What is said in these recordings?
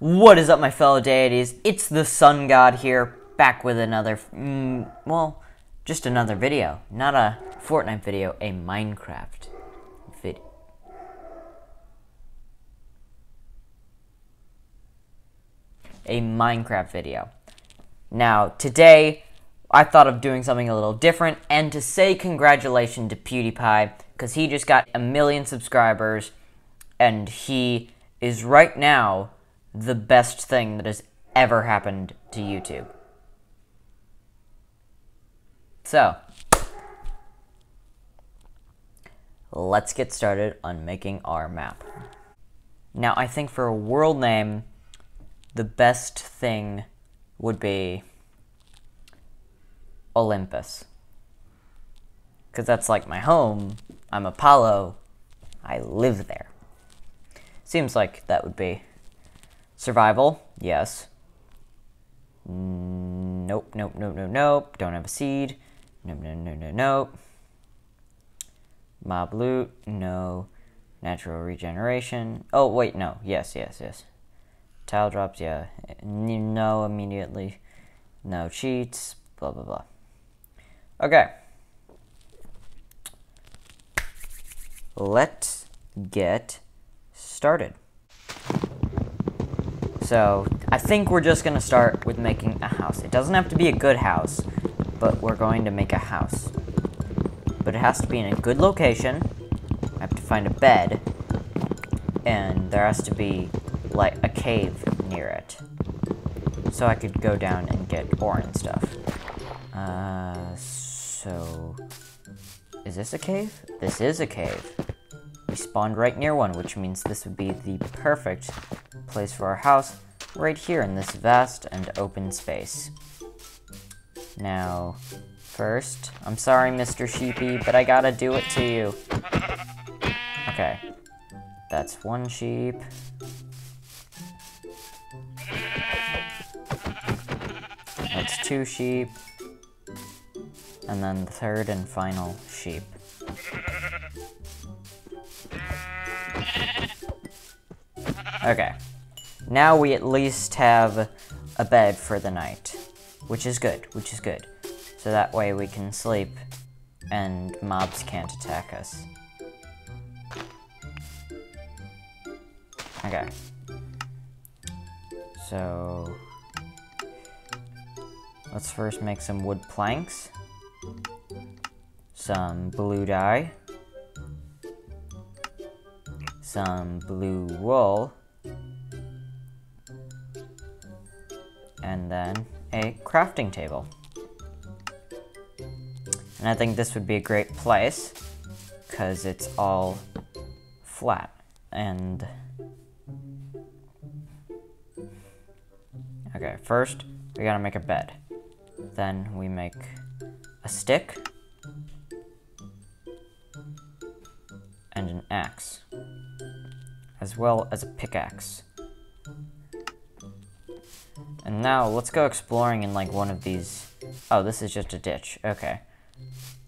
What is up, my fellow deities? It's the Sun God here, back with another, mm, well, just another video. Not a Fortnite video, a Minecraft video. A Minecraft video. Now, today, I thought of doing something a little different, and to say congratulations to PewDiePie, because he just got a million subscribers, and he is right now the best thing that has ever happened to YouTube. So, let's get started on making our map. Now, I think for a world name, the best thing would be Olympus. Because that's like my home. I'm Apollo. I live there. Seems like that would be survival. Yes. Nope, nope, nope, nope, nope. Don't have a seed. Nope, nope, nope, no, nope. Mob loot. No. Natural regeneration. Oh, wait, no. Yes, yes, yes. Tile drops, yeah. No immediately. No cheats. Blah, blah, blah. Okay. Let's get started. So, I think we're just going to start with making a house. It doesn't have to be a good house, but we're going to make a house. But it has to be in a good location. I have to find a bed. And there has to be, like, a cave near it. So I could go down and get ore and stuff. Uh, so... Is this a cave? This is a cave. We spawned right near one, which means this would be the perfect place for our house, right here in this vast and open space. Now, first, I'm sorry, Mr. Sheepy, but I gotta do it to you. Okay. That's one sheep. That's two sheep. And then the third and final sheep. Okay. Now we at least have a bed for the night. Which is good, which is good. So that way we can sleep and mobs can't attack us. Okay. So... Let's first make some wood planks. Some blue dye. Some blue wool. And then a crafting table. And I think this would be a great place because it's all flat and okay first we gotta make a bed then we make a stick and an axe as well as a pickaxe and now, let's go exploring in, like, one of these... Oh, this is just a ditch. Okay.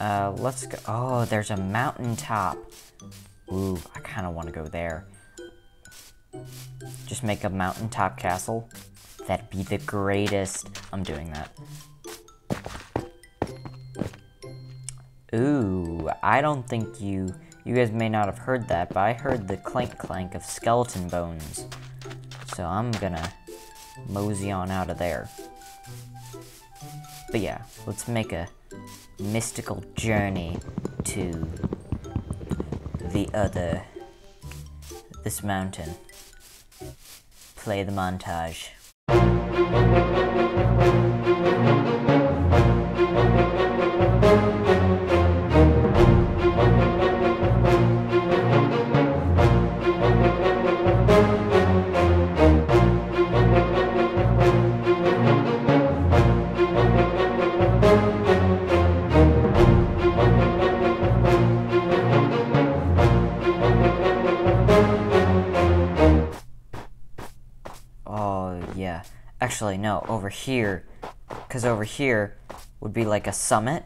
Uh, let's go... Oh, there's a mountaintop. Ooh, I kind of want to go there. Just make a mountaintop castle. That'd be the greatest. I'm doing that. Ooh, I don't think you... You guys may not have heard that, but I heard the clank clank of skeleton bones. So I'm gonna mosey on out of there. But yeah, let's make a mystical journey to the other, this mountain. Play the montage. Here. Because over here would be like a summit.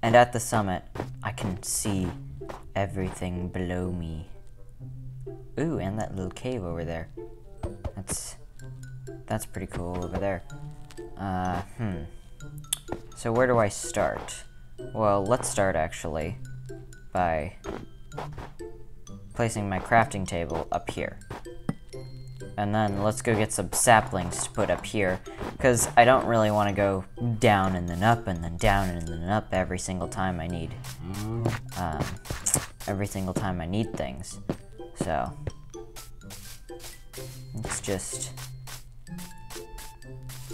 And at the summit, I can see everything below me. Ooh, and that little cave over there. That's that's pretty cool over there. Uh, hmm. So where do I start? Well, let's start actually by placing my crafting table up here. And then let's go get some saplings to put up here, because I don't really want to go down and then up and then down and then up every single time I need, um, every single time I need things. So, let's just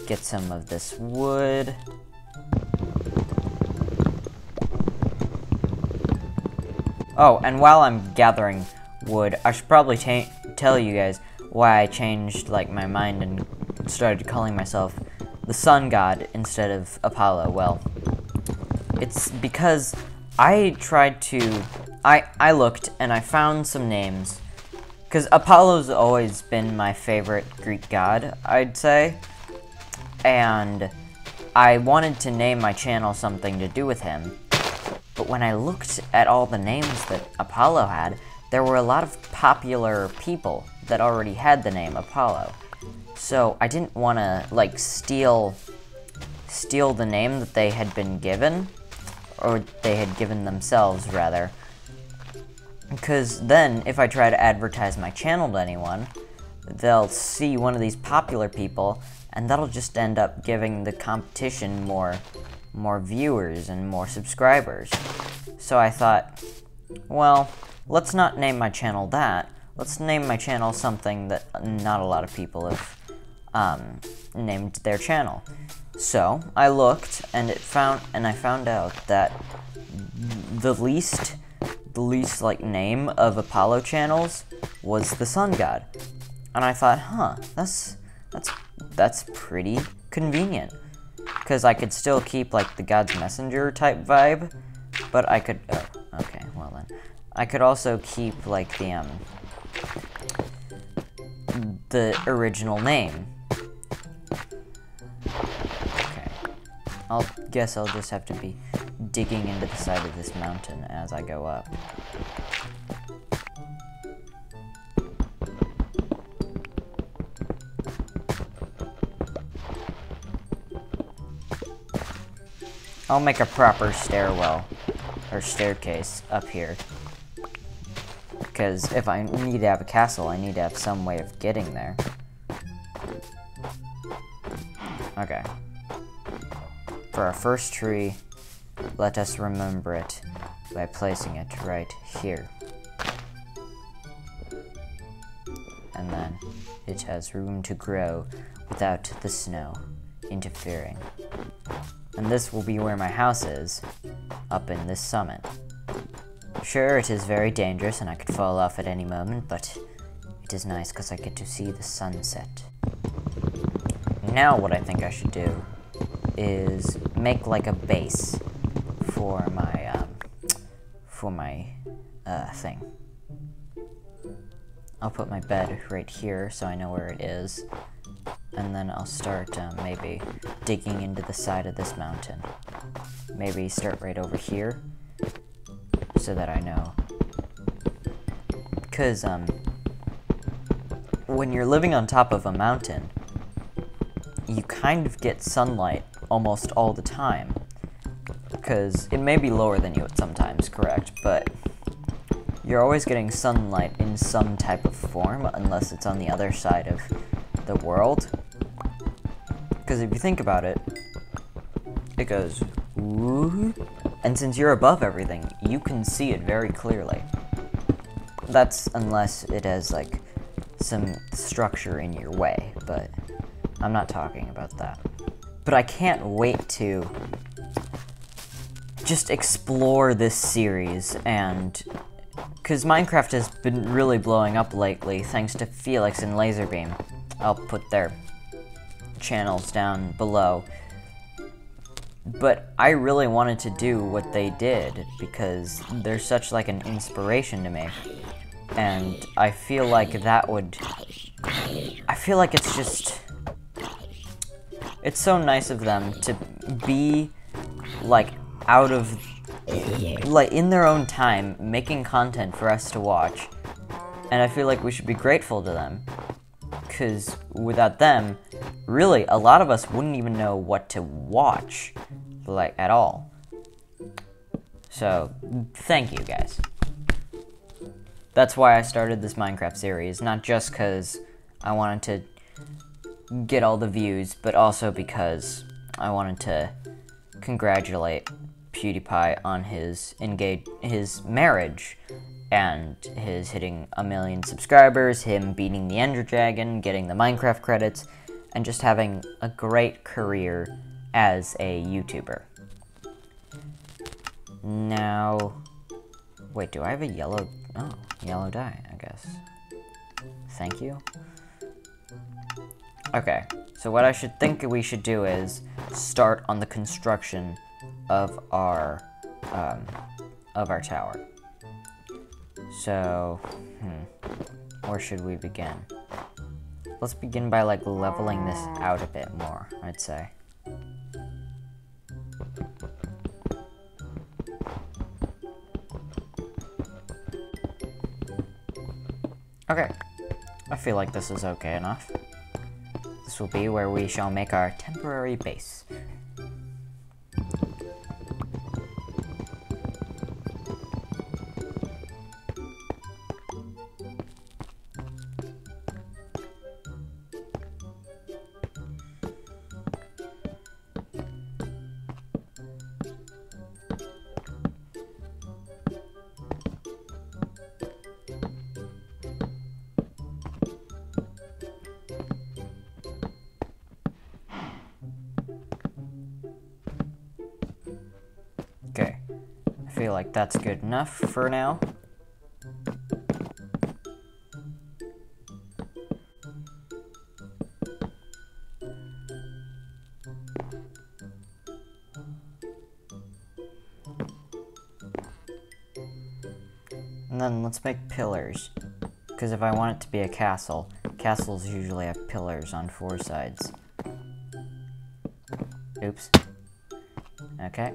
get some of this wood. Oh, and while I'm gathering wood, I should probably tell you guys why I changed like my mind and started calling myself the sun god instead of Apollo. Well, it's because I tried to I I looked and I found some names cuz Apollo's always been my favorite Greek god, I'd say. And I wanted to name my channel something to do with him. But when I looked at all the names that Apollo had, there were a lot of popular people that already had the name Apollo. So I didn't want to, like, steal, steal the name that they had been given, or they had given themselves, rather. Because then, if I try to advertise my channel to anyone, they'll see one of these popular people, and that'll just end up giving the competition more, more viewers and more subscribers. So I thought, well, let's not name my channel that. Let's name my channel something that not a lot of people have um, named their channel. So I looked and it found and I found out that the least the least like name of Apollo channels was the Sun God. And I thought, huh, that's that's that's pretty convenient. Because I could still keep like the God's Messenger type vibe, but I could oh, okay, well then. I could also keep like the um the original name. Okay. I'll guess I'll just have to be digging into the side of this mountain as I go up. I'll make a proper stairwell, or staircase, up here. Because if I need to have a castle, I need to have some way of getting there. Okay. For our first tree, let us remember it by placing it right here. And then it has room to grow without the snow interfering. And this will be where my house is, up in this summit. Sure, it is very dangerous and I could fall off at any moment, but it is nice because I get to see the sunset. Now what I think I should do is make like a base for my, um, for my, uh, thing. I'll put my bed right here so I know where it is. And then I'll start, um, maybe digging into the side of this mountain. Maybe start right over here so that I know. Because, um, when you're living on top of a mountain, you kind of get sunlight almost all the time. Because it may be lower than you at sometimes, correct, but you're always getting sunlight in some type of form, unless it's on the other side of the world. Because if you think about it, it goes, Ooh. And since you're above everything, you can see it very clearly. That's unless it has, like, some structure in your way, but I'm not talking about that. But I can't wait to just explore this series and because Minecraft has been really blowing up lately thanks to Felix and Lazarbeam. I'll put their channels down below. But I really wanted to do what they did because they're such like an inspiration to me. And I feel like that would... I feel like it's just... It's so nice of them to be, like, out of... Like, in their own time, making content for us to watch. And I feel like we should be grateful to them. Because without them, really, a lot of us wouldn't even know what to watch, like, at all. So, thank you guys. That's why I started this Minecraft series, not just because I wanted to get all the views, but also because I wanted to congratulate PewDiePie on his engage his marriage and his hitting a million subscribers, him beating the Ender Dragon, getting the Minecraft credits, and just having a great career as a YouTuber. Now, wait, do I have a yellow, oh, yellow dye, I guess. Thank you. Okay, so what I should think we should do is start on the construction of our, um, of our tower. So, hmm, where should we begin? Let's begin by, like, leveling this out a bit more, I'd say. Okay, I feel like this is okay enough. This will be where we shall make our temporary base. Like that's good enough for now. And then let's make pillars. Because if I want it to be a castle, castles usually have pillars on four sides. Oops. Okay.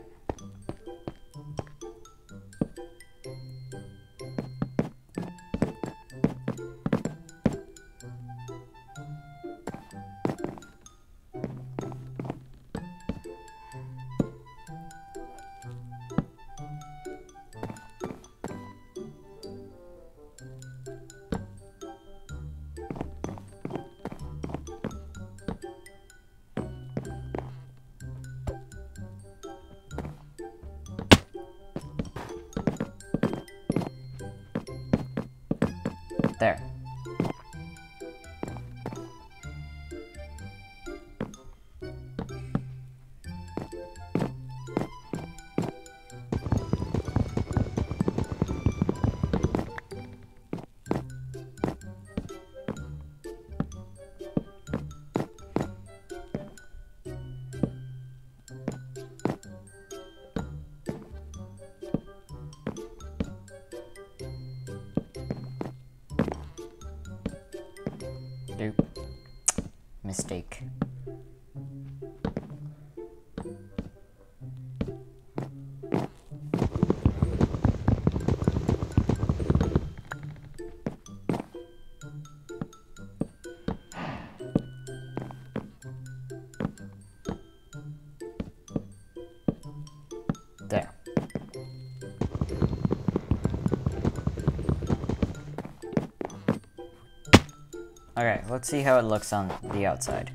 Let's see how it looks on the outside.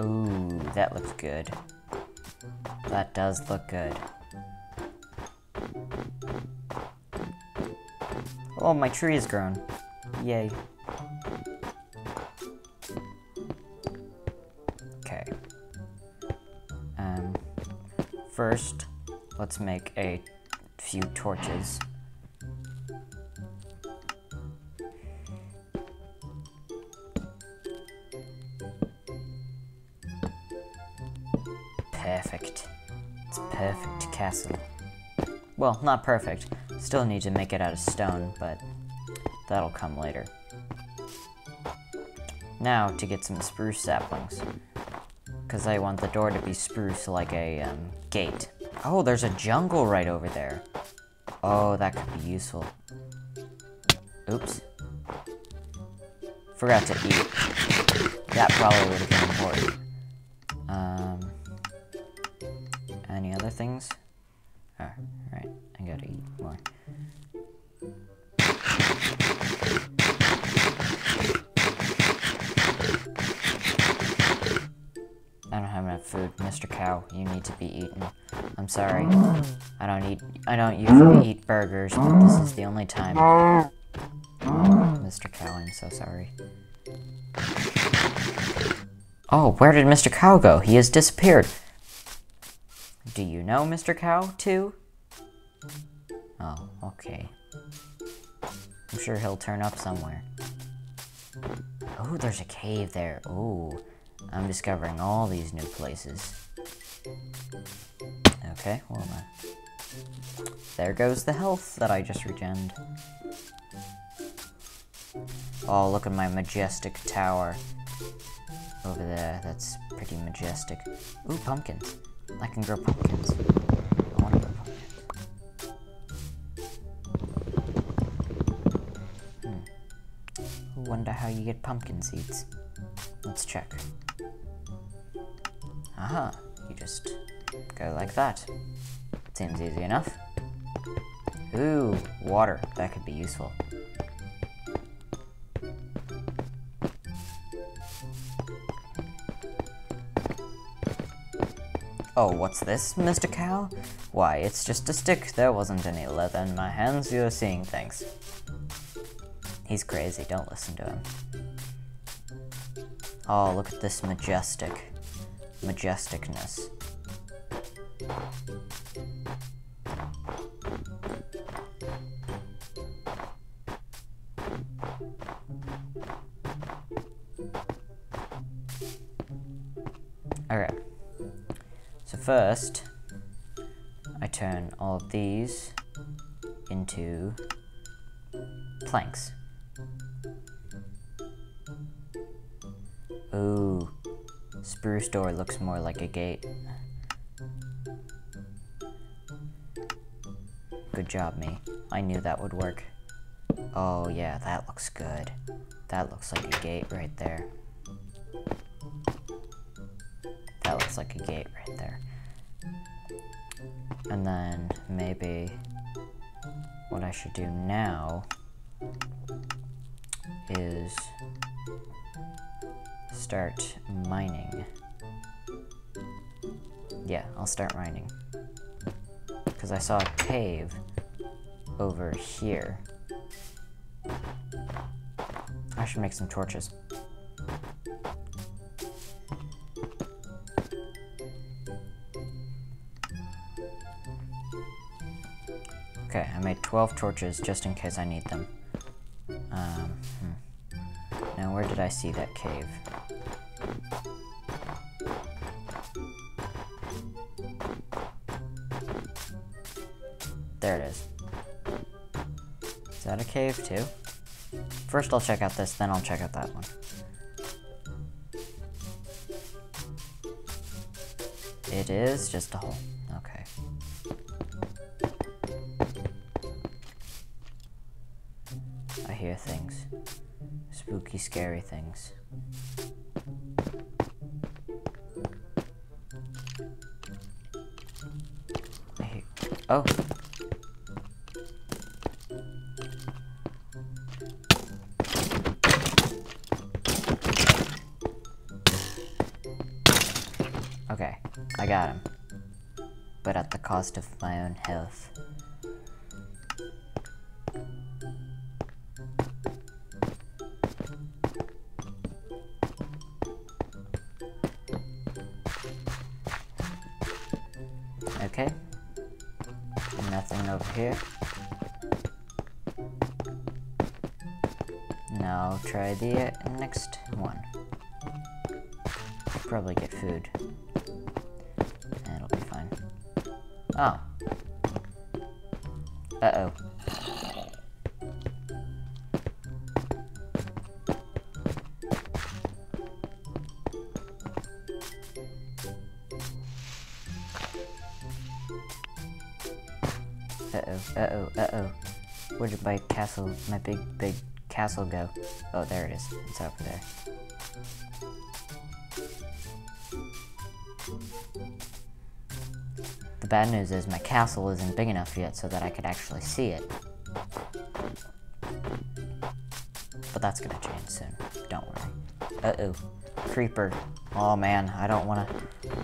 Ooh, that looks good. That does look good. Oh, my tree has grown. Yay. Let's make a few torches. Perfect. It's perfect castle. Well, not perfect. Still need to make it out of stone, but that'll come later. Now to get some spruce saplings. Because I want the door to be spruce like a um, gate. Oh, there's a jungle right over there. Oh, that could be useful. Oops. Forgot to eat. That probably would have been important. Um, any other things? Oh, right. I gotta eat more. I don't have enough food, Mr. Cow. You need to be eaten. I'm sorry. I don't eat. I don't usually eat burgers, but this is the only time. Oh, Mr. Cow, I'm so sorry. Oh, where did Mr. Cow go? He has disappeared. Do you know Mr. Cow, too? Oh, okay. I'm sure he'll turn up somewhere. Oh, there's a cave there. Oh, I'm discovering all these new places. Okay, well, uh, there goes the health that I just regened. Oh, look at my majestic tower. Over there, that's pretty majestic. Ooh, pumpkins. I can grow pumpkins. I want to grow pumpkins. Hmm. Wonder how you get pumpkin seeds. Let's check. Aha, you just go like that. Seems easy enough. Ooh, water. That could be useful. Oh, what's this, Mr. Cow? Why, it's just a stick. There wasn't any leather in my hands. You're seeing things. He's crazy. Don't listen to him. Oh, look at this majestic majesticness. Alright. So first, I turn all of these into planks. Door looks more like a gate. Good job, me. I knew that would work. Oh yeah, that looks good. That looks like a gate right there. That looks like a gate right there. And then maybe what I should do now is start mining. Yeah, I'll start mining. Because I saw a cave over here. I should make some torches. Okay, I made 12 torches just in case I need them. Um, hmm. Now, where did I see that cave? There it is. Is that a cave, too? First I'll check out this, then I'll check out that one. It is just a hole. Okay. I hear things. Spooky, scary things. Oh! I got him. But at the cost of my own health. Okay. Nothing over here. Now try the uh, next Uh-oh, uh-oh, uh-oh. Where did my castle, my big, big castle go? Oh, there it is. It's over there. The bad news is my castle isn't big enough yet so that I could actually see it. But that's gonna change soon. Don't worry. Uh-oh. Creeper. Oh man, I don't wanna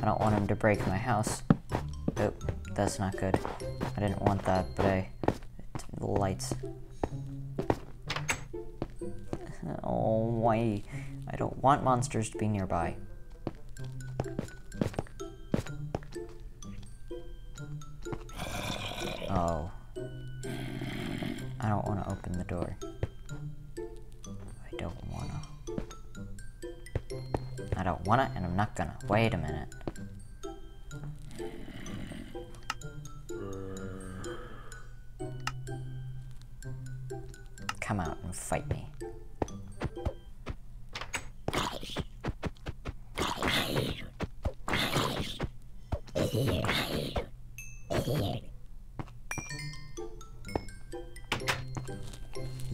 I don't want him to break my house. Oh, that's not good. I didn't want that, but I the lights. Oh why I don't want monsters to be nearby. Oh. I don't want to open the door. I don't want to. I don't want to, and I'm not gonna. Wait a minute. Fight me.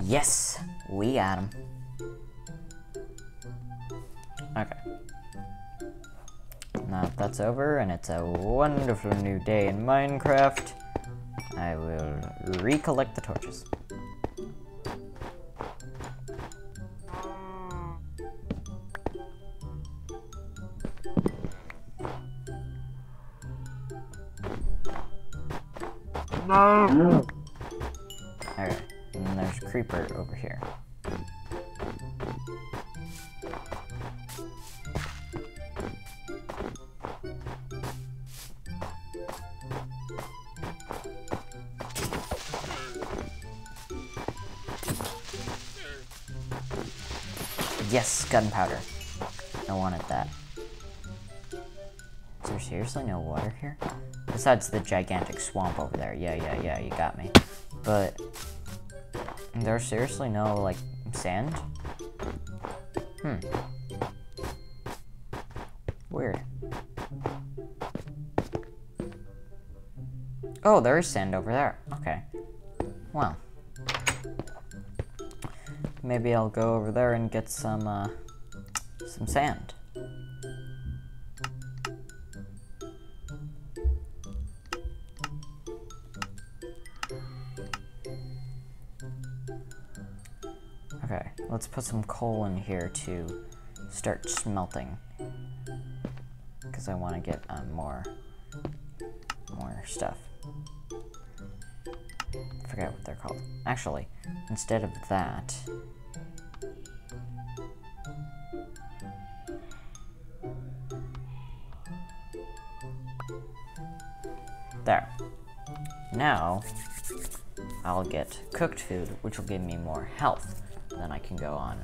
Yes, we got him. Okay. Now that that's over and it's a wonderful new day in Minecraft, I will recollect the torches. Okay, and then there's Creeper over here. Yes, gunpowder. I wanted that. Is there seriously no water here? Besides the gigantic swamp over there. Yeah, yeah, yeah, you got me. But there's seriously no like sand? Hmm. Weird. Oh, there is sand over there. Okay. Well. Maybe I'll go over there and get some, uh, some sand. Put some coal in here to start smelting. Because I want to get um, more, more stuff. forget what they're called. Actually, instead of that, There. Now, I'll get cooked food, which will give me more health. Then I can go on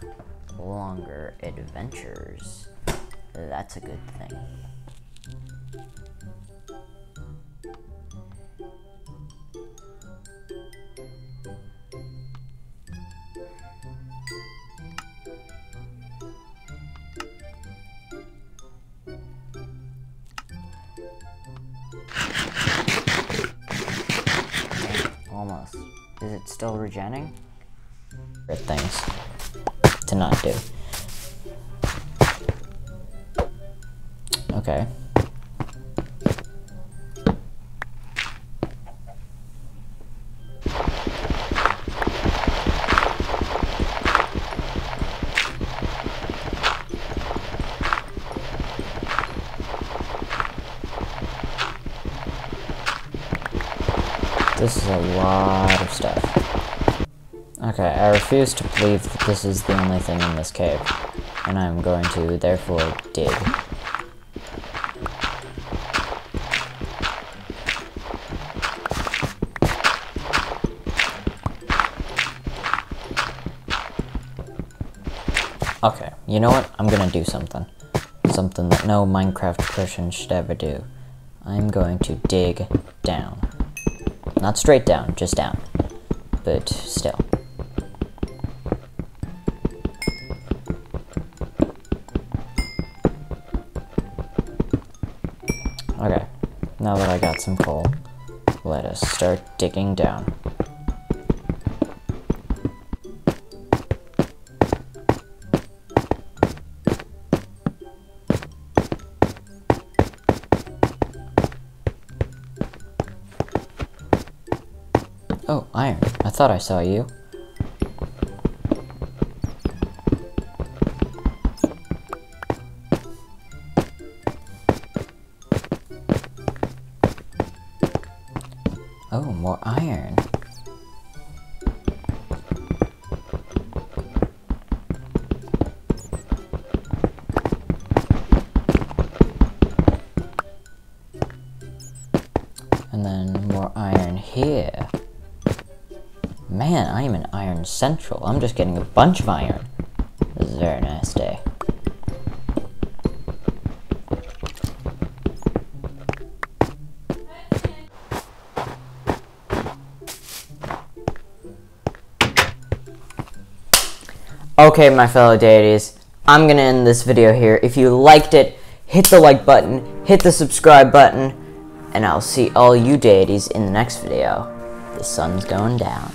longer adventures. That's a good thing. Almost. Is it still regenning? Things to not do. Okay. This is a lot of stuff. Okay, I refuse to believe that this is the only thing in this cave, and I'm going to therefore dig. Okay, you know what? I'm gonna do something. Something that no Minecraft person should ever do. I'm going to dig down. Not straight down, just down. But still. Okay, now that I got some coal, let us start digging down. Oh, iron. I thought I saw you. And then more iron here. Man, I am in Iron Central. I'm just getting a bunch of iron. This is a very nice day. Okay, my fellow deities, I'm gonna end this video here. If you liked it, hit the like button, hit the subscribe button, and I'll see all you deities in the next video. The sun's going down.